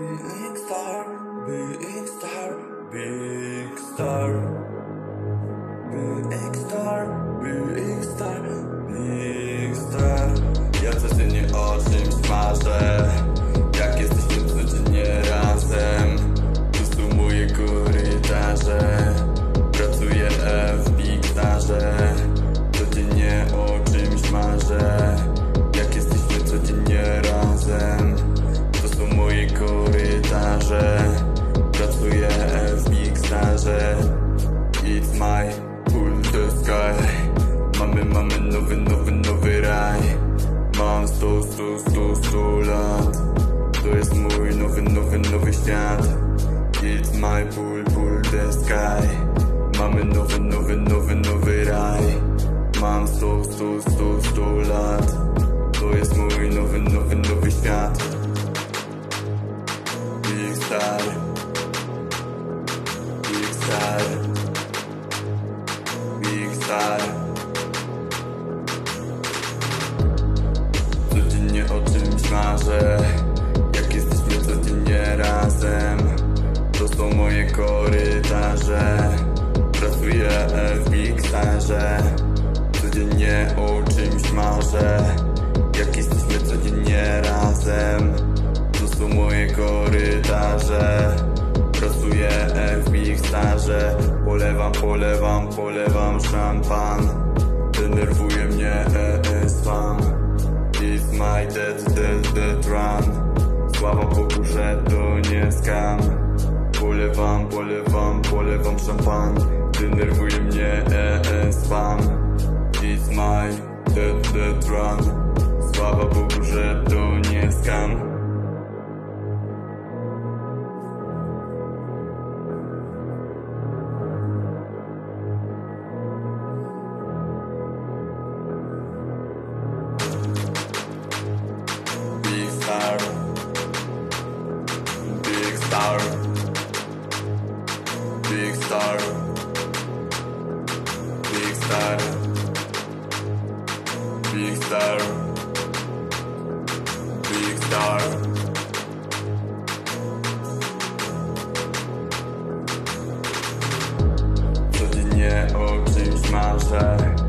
Big star, big star, big star. Big star, big star, big star. Ja codziennie o czymś marzę. do, do. Marzę. Jak jesteśmy codziennie razem. To są moje korytarze. Pracuję w Big Starze. Codziennie o czymś marzę. Jak jesteśmy codziennie razem. To są moje korytarze. Pracuję w Big Starze. Polewam, polewam, polewam szampan. Denerwuje mnie ES fan. My dead, dead, dead run. Sława Bogu, że to nie skam. Polewam, polewam, polewam szampan. Denerwuje mnie ES fan. It's my dead, dead run. star. Big star. Big star. Co ti mě o přijímáš,